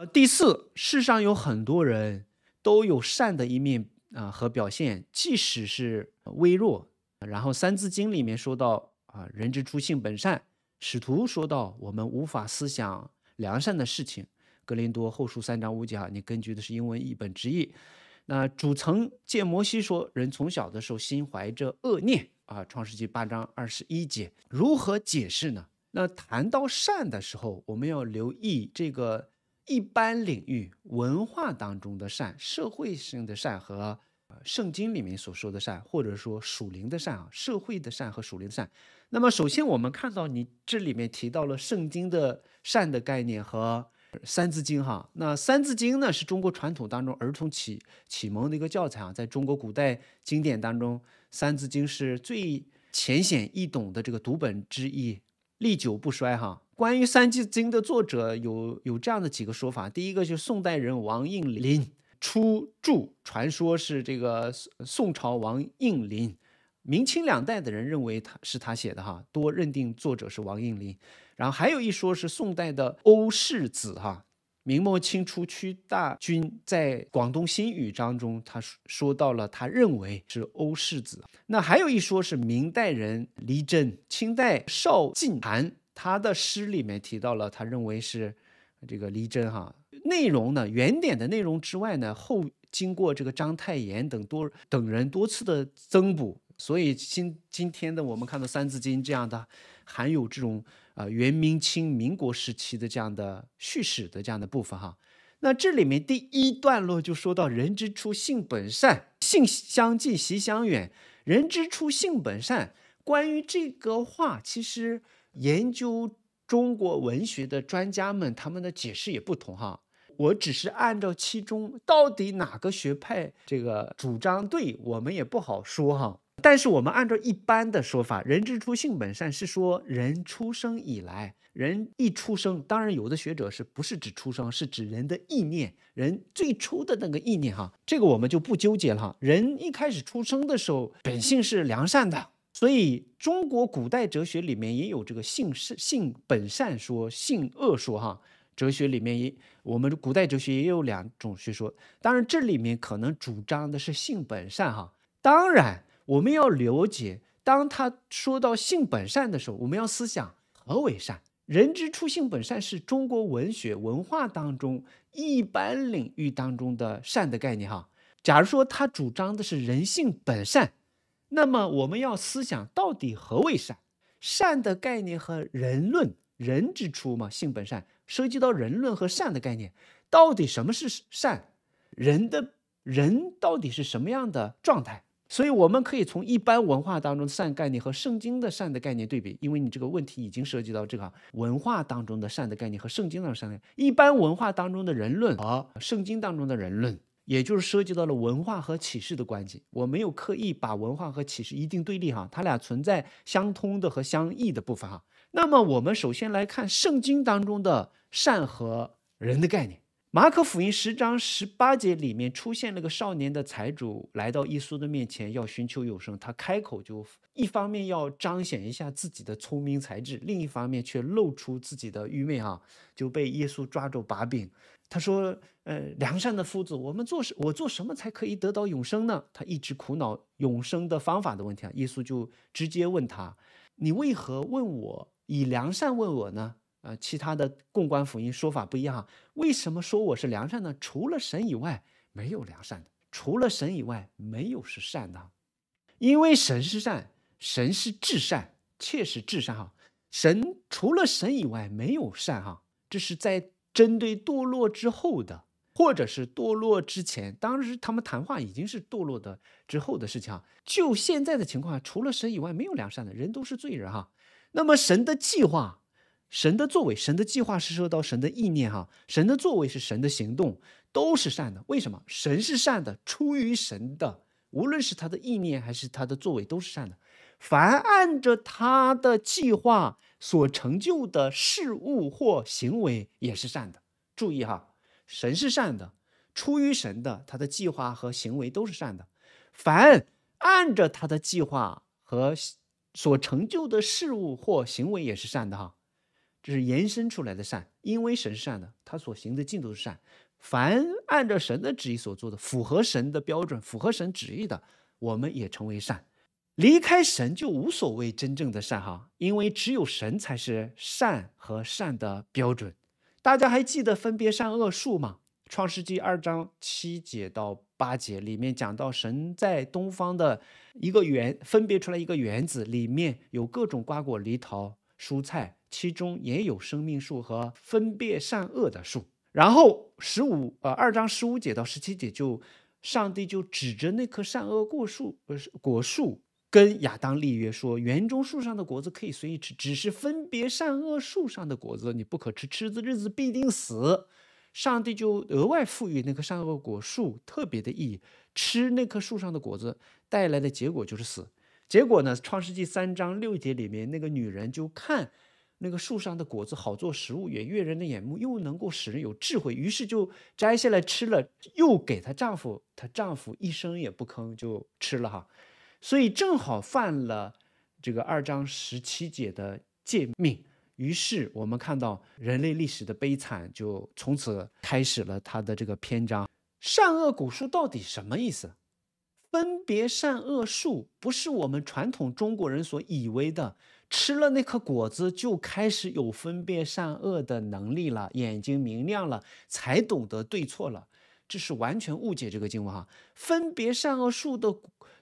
呃，第四，世上有很多人都有善的一面啊和表现，即使是微弱。然后《三字经》里面说到啊，人之初，性本善。使徒说到我们无法思想良善的事情。格林多后书三章五节啊，你根据的是英文译本直译。那主曾见摩西说，人从小的时候心怀着恶念啊，《创世纪八章二十一节。如何解释呢？那谈到善的时候，我们要留意这个。一般领域文化当中的善，社会性的善和圣经里面所说的善，或者说属灵的善啊，社会的善和属灵的善。那么，首先我们看到你这里面提到了圣经的善的概念和三字经哈。那三字经呢，是中国传统当中儿童启启蒙的一个教材啊，在中国古代经典当中，三字经是最浅显易懂的这个读本之一，历久不衰哈。关于《三字经》的作者有有这样的几个说法，第一个就是宋代人王应麟出注，传说是这个宋朝王应麟，明清两代的人认为他是他写的哈，多认定作者是王应麟。然后还有一说是宋代的欧世子哈，明末清初屈大均在广东新语当中，他说到了他认为是欧世子。那还有一说是明代人黎真，清代邵晋涵。他的诗里面提到了，他认为是这个黎真哈。内容呢，原点的内容之外呢，后经过这个章太炎等多等人多次的增补，所以今今天的我们看到《三字经》这样的含有这种啊元明清民国时期的这样的叙事的这样的部分哈。那这里面第一段落就说到：“人之初，性本善，性相近，习相远。”人之初，性本善。关于这个话，其实。研究中国文学的专家们，他们的解释也不同哈。我只是按照其中到底哪个学派这个主张对，我们也不好说哈。但是我们按照一般的说法，“人之初，性本善”是说人出生以来，人一出生，当然有的学者是不是指出生，是指人的意念，人最初的那个意念哈。这个我们就不纠结了哈。人一开始出生的时候，本性是良善的。所以，中国古代哲学里面也有这个性是性本善说、性恶说哈。哲学里面也，我们古代哲学也有两种学说。当然，这里面可能主张的是性本善哈。当然，我们要了解，当他说到性本善的时候，我们要思想何为善。人之初，性本善是中国文学文化当中一般领域当中的善的概念哈。假如说他主张的是人性本善。那么我们要思想到底何为善？善的概念和人论，人之初嘛，性本善，涉及到人论和善的概念，到底什么是善？人的人到底是什么样的状态？所以我们可以从一般文化当中的善概念和圣经的善的概念对比，因为你这个问题已经涉及到这个文化当中的善的概念和圣经当中的善念。一般文化当中的人论和圣经当中的人论。也就是涉及到了文化和启示的关系，我没有刻意把文化和启示一定对立哈，它俩存在相通的和相异的部分哈。那么我们首先来看圣经当中的善和人的概念。马可福音十章十八节里面出现了个少年的财主来到耶稣的面前要寻求永生，他开口就一方面要彰显一下自己的聪明才智，另一方面却露出自己的愚昧哈，就被耶稣抓住把柄。他说：“呃，良善的夫子，我们做什我做什么才可以得到永生呢？”他一直苦恼永生的方法的问题啊。耶稣就直接问他：“你为何问我以良善问我呢？”呃，其他的共观福音说法不一样。为什么说我是良善呢？除了神以外，没有良善的；除了神以外，没有是善的。因为神是善，神是至善，确实至善哈。神除了神以外，没有善哈。这是在。针对堕落之后的，或者是堕落之前，当时他们谈话已经是堕落的之后的事情啊。就现在的情况，除了神以外，没有良善的人，都是罪人哈。那么神的计划、神的作为、神的计划是受到神的意念哈，神的作为是神的行动，都是善的。为什么？神是善的，出于神的，无论是他的意念还是他的作为，都是善的。凡按着他的计划。所成就的事物或行为也是善的。注意哈，神是善的，出于神的，他的计划和行为都是善的。凡按着他的计划和所成就的事物或行为也是善的哈。这是延伸出来的善，因为神是善的，他所行的尽都是善。凡按照神的旨意所做的，符合神的标准、符合神旨意的，我们也成为善。离开神就无所谓真正的善哈，因为只有神才是善和善的标准。大家还记得分别善恶树吗？创世纪二章七节到八节里面讲到，神在东方的一个园分别出来一个园子，里面有各种瓜果梨桃蔬菜，其中也有生命树和分别善恶的树。然后十五呃二章十五节到十七节就上帝就指着那棵善恶果树呃果树跟亚当立约说，园中树上的果子可以随意吃，只是分别善恶树上的果子你不可吃，吃的日子必定死。上帝就额外赋予那棵善恶果树特别的意义，吃那棵树上的果子带来的结果就是死。结果呢，创世纪三章六节里面那个女人就看。那个树上的果子好做食物，也悦人的眼目，又能够使人有智慧，于是就摘下来吃了，又给她丈夫，她丈夫一声也不吭就吃了哈，所以正好犯了这个二章十七节的诫命，于是我们看到人类历史的悲惨就从此开始了他的这个篇章。善恶果树到底什么意思？分别善恶树不是我们传统中国人所以为的。吃了那颗果子，就开始有分辨善恶的能力了，眼睛明亮了，才懂得对错了。这是完全误解这个经文哈。分别善恶树的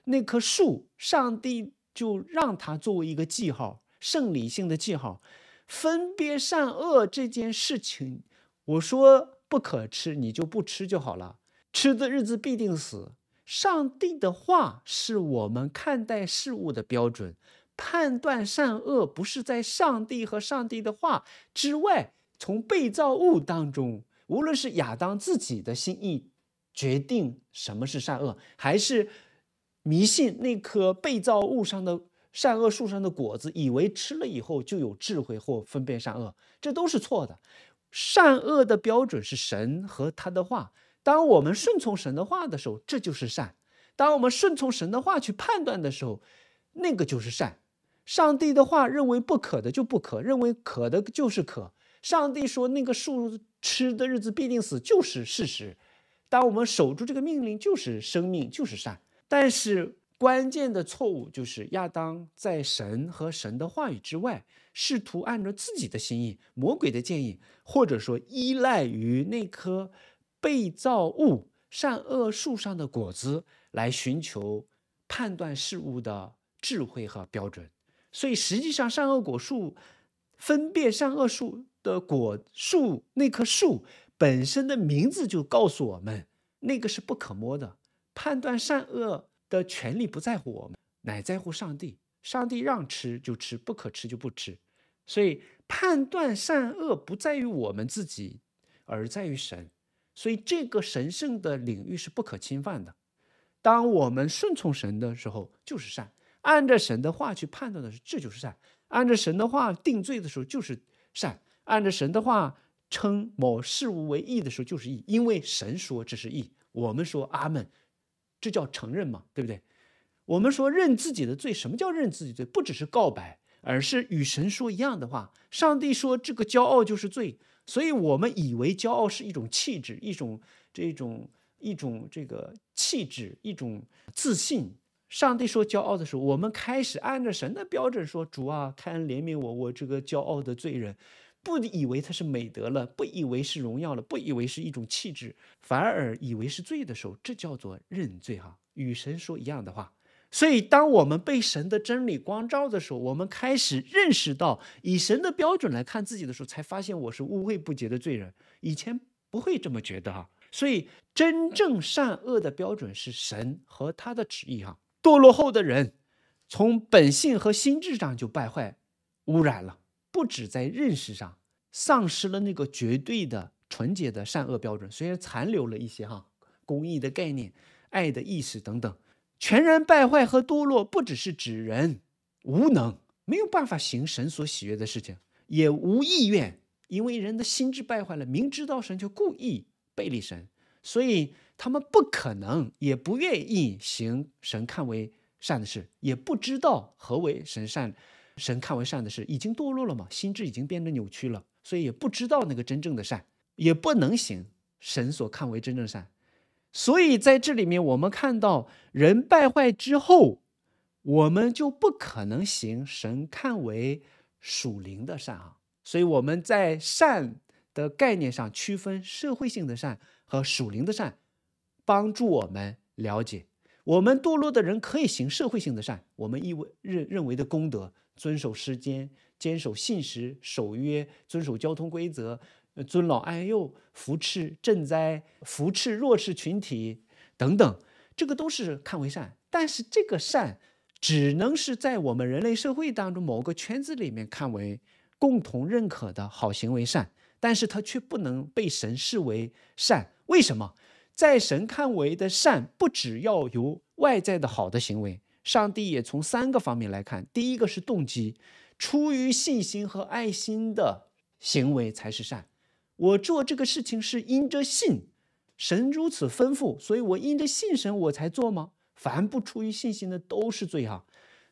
那棵树，上帝就让它作为一个记号，圣理性的记号。分别善恶这件事情，我说不可吃，你就不吃就好了。吃的日子必定死。上帝的话是我们看待事物的标准。判断善恶不是在上帝和上帝的话之外，从被造物当中，无论是亚当自己的心意决定什么是善恶，还是迷信那棵被造物上的善恶树上的果子，以为吃了以后就有智慧或分辨善恶，这都是错的。善恶的标准是神和他的话。当我们顺从神的话的时候，这就是善；当我们顺从神的话去判断的时候，那个就是善。上帝的话认为不可的就不可，认为可的就是可。上帝说那个树吃的日子必定死，就是事实。当我们守住这个命令，就是生命，就是善。但是关键的错误就是亚当在神和神的话语之外，试图按照自己的心意、魔鬼的建议，或者说依赖于那棵被造物善恶树上的果子来寻求判断事物的智慧和标准。所以，实际上，善恶果树分辨善恶树的果树那棵树本身的名字就告诉我们，那个是不可摸的。判断善恶的权利不在乎我们，乃在乎上帝。上帝让吃就吃，不可吃就不吃。所以，判断善恶不在于我们自己，而在于神。所以，这个神圣的领域是不可侵犯的。当我们顺从神的时候，就是善。按着神的话去判断的时候，这就是善；按着神的话定罪的时候，就是善；按着神的话称某事物为义的时候，就是义。因为神说这是义，我们说阿门，这叫承认嘛，对不对？我们说认自己的罪，什么叫认自己罪？不只是告白，而是与神说一样的话。上帝说这个骄傲就是罪，所以我们以为骄傲是一种气质，一种这种一种这个气质，一种自信。上帝说骄傲的时候，我们开始按照神的标准说：“主啊，开恩怜悯我，我这个骄傲的罪人。”不以为它是美德了，不以为是荣耀了，不以为是一种气质，反而以为是罪的时候，这叫做认罪哈，与神说一样的话。所以，当我们被神的真理光照的时候，我们开始认识到以神的标准来看自己的时候，才发现我是污秽不洁的罪人。以前不会这么觉得哈。所以，真正善恶的标准是神和他的旨意哈。堕落后的人，从本性和心智上就败坏、污染了，不止在认识上丧失了那个绝对的纯洁的善恶标准，虽然残留了一些哈公益的概念、爱的意识等等，全然败坏和堕落，不只是指人无能，没有办法行神所喜悦的事情，也无意愿，因为人的心智败坏了，明知道神就故意背离神，所以。他们不可能，也不愿意行神看为善的事，也不知道何为神善、神看为善的事，已经堕落了嘛，心智已经变得扭曲了，所以也不知道那个真正的善，也不能行神所看为真正善。所以在这里面，我们看到人败坏之后，我们就不可能行神看为属灵的善啊。所以我们在善的概念上区分社会性的善和属灵的善，帮助我们了解，我们堕落的人可以行社会性的善，我们以为认认为的功德，遵守时间，坚守信实，守约，遵守交通规则。尊老爱幼、扶持赈灾、扶持弱势群体等等，这个都是看为善。但是这个善只能是在我们人类社会当中某个圈子里面看为共同认可的好行为善，但是它却不能被神视为善。为什么？在神看为的善，不只要有外在的好的行为，上帝也从三个方面来看。第一个是动机，出于信心和爱心的行为才是善。我做这个事情是因着信，神如此吩咐，所以我因着信神我才做吗？凡不出于信心的都是罪哈。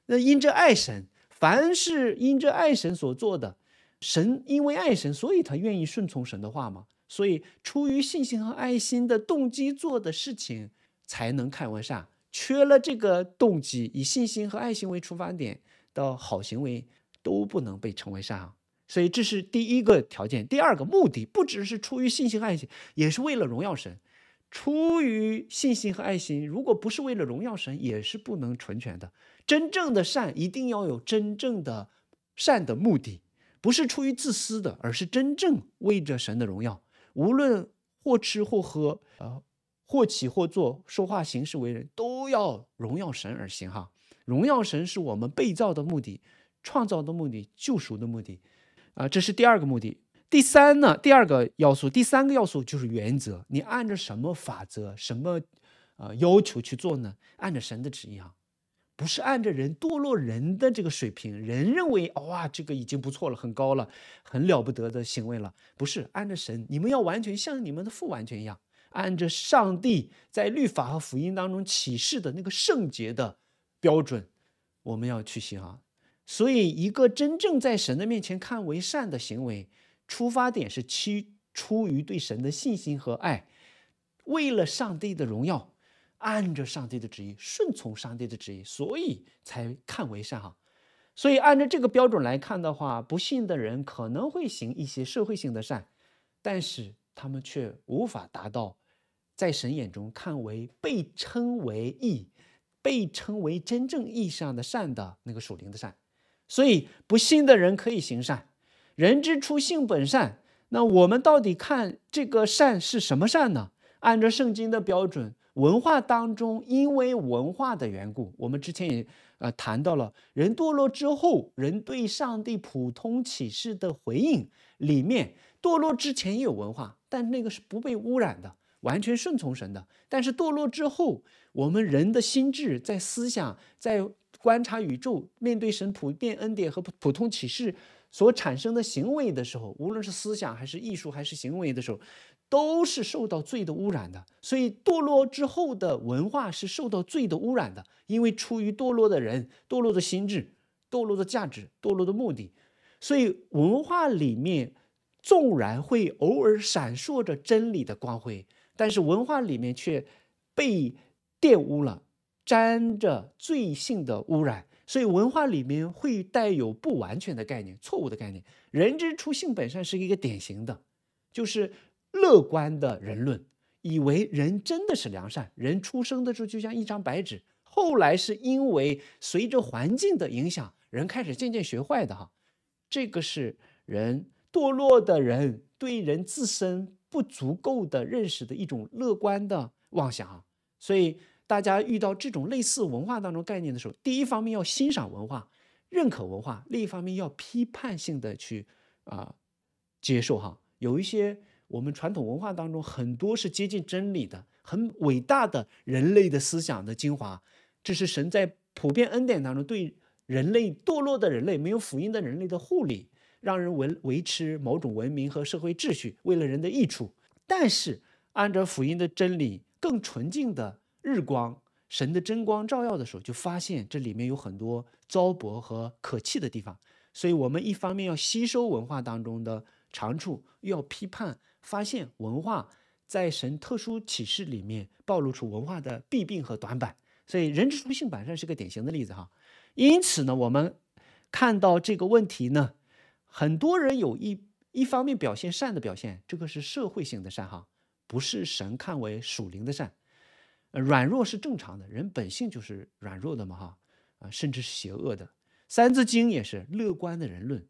那因着爱神，凡是因着爱神所做的，神因为爱神，所以他愿意顺从神的话嘛。所以出于信心和爱心的动机做的事情才能看为善。缺了这个动机，以信心和爱心为出发点的好行为都不能被称为善啊。所以这是第一个条件，第二个目的不只是出于信心和爱心，也是为了荣耀神。出于信心和爱心，如果不是为了荣耀神，也是不能纯全的。真正的善一定要有真正的善的目的，不是出于自私的，而是真正为着神的荣耀。无论或吃或喝，呃，或起或坐，说话行事为人，都要荣耀神而行。哈，荣耀神是我们被造的目的，创造的目的，救赎的目的。啊，这是第二个目的。第三呢，第二个要素，第三个要素就是原则。你按照什么法则、什么呃要求去做呢？按照神的旨意啊，不是按照人堕落人的这个水平，人认为哇，这个已经不错了，很高了，很了不得的行为了。不是按照神，你们要完全像你们的父完全一样，按着上帝在律法和福音当中启示的那个圣洁的标准，我们要去行啊。所以，一个真正在神的面前看为善的行为，出发点是出出于对神的信心和爱，为了上帝的荣耀，按着上帝的旨意，顺从上帝的旨意，所以才看为善哈。所以，按照这个标准来看的话，不信的人可能会行一些社会性的善，但是他们却无法达到在神眼中看为被称为义、被称为真正意义上的善的那个属灵的善。所以不信的人可以行善，人之初性本善。那我们到底看这个善是什么善呢？按照圣经的标准，文化当中，因为文化的缘故，我们之前也呃谈到了，人堕落之后，人对上帝普通启示的回应里面，堕落之前也有文化，但那个是不被污染的，完全顺从神的。但是堕落之后，我们人的心智在思想在。观察宇宙，面对神普遍恩典和普通启示所产生的行为的时候，无论是思想还是艺术还是行为的时候，都是受到罪的污染的。所以堕落之后的文化是受到罪的污染的，因为出于堕落的人、堕落的心智、堕落的价值、堕落的目的，所以文化里面纵然会偶尔闪烁着真理的光辉，但是文化里面却被玷污了。沾着罪性的污染，所以文化里面会带有不完全的概念、错误的概念。人之初性本善是一个典型的，就是乐观的人论，以为人真的是良善，人出生的时候就像一张白纸。后来是因为随着环境的影响，人开始渐渐学坏的哈。这个是人堕落的人对人自身不足够的认识的一种乐观的妄想啊，所以。大家遇到这种类似文化当中概念的时候，第一方面要欣赏文化、认可文化，另一方面要批判性的去啊接受哈。有一些我们传统文化当中很多是接近真理的、很伟大的人类的思想的精华，这是神在普遍恩典当中对人类堕落的人类、没有福音的人类的护理，让人维维持某种文明和社会秩序，为了人的益处。但是按照福音的真理，更纯净的。日光神的真光照耀的时候，就发现这里面有很多糟粕和可弃的地方。所以，我们一方面要吸收文化当中的长处，又要批判发现文化在神特殊启示里面暴露出文化的弊病和短板。所以，人之初性本善是个典型的例子哈。因此呢，我们看到这个问题呢，很多人有一一方面表现善的表现，这个是社会性的善哈，不是神看为属灵的善。呃软弱是正常的，人本性就是软弱的嘛哈，啊，甚至是邪恶的。三字经也是乐观的人论，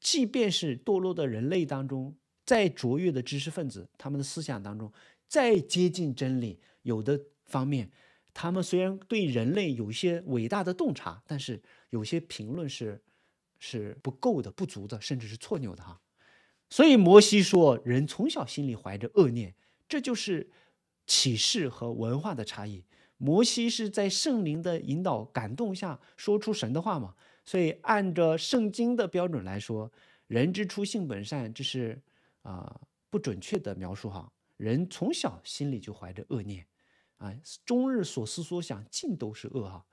即便是堕落的人类当中，再卓越的知识分子，他们的思想当中再接近真理，有的方面，他们虽然对人类有一些伟大的洞察，但是有些评论是是不够的、不足的，甚至是错扭的哈。所以摩西说，人从小心里怀着恶念，这就是启示和文化的差异。摩西是在圣灵的引导、感动下说出神的话嘛？所以按照圣经的标准来说，人之初性本善，这是啊不准确的描述哈。人从小心里就怀着恶念，啊，终日所思所想尽都是恶哈。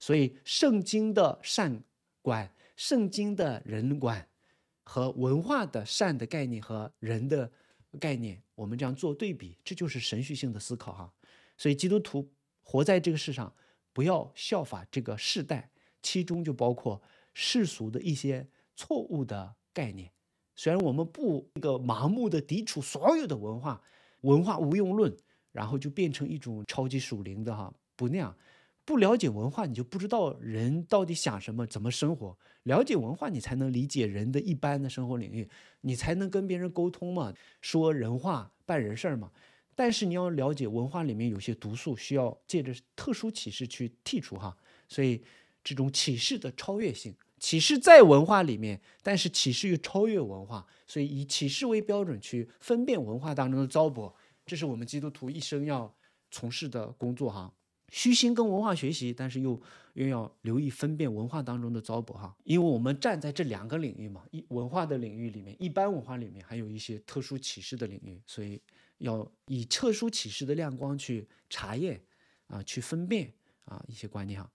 所以圣经的善观、圣经的人观和文化的善的概念和人的概念，我们这样做对比，这就是神学性的思考哈。所以基督徒。活在这个世上，不要效法这个世代，其中就包括世俗的一些错误的概念。虽然我们不一个盲目的抵触所有的文化，文化无用论，然后就变成一种超级属灵的哈，不那样。不了解文化，你就不知道人到底想什么，怎么生活。了解文化，你才能理解人的一般的生活领域，你才能跟别人沟通嘛，说人话，办人事儿嘛。但是你要了解文化里面有些毒素，需要借着特殊启示去剔除哈。所以这种启示的超越性，启示在文化里面，但是启示又超越文化，所以以启示为标准去分辨文化当中的糟粕，这是我们基督徒一生要从事的工作哈。虚心跟文化学习，但是又又要留意分辨文化当中的糟粕哈。因为我们站在这两个领域嘛，一文化的领域里面，一般文化里面还有一些特殊启示的领域，所以。要以特殊启示的亮光去查验，啊，去分辨啊一些观念哈。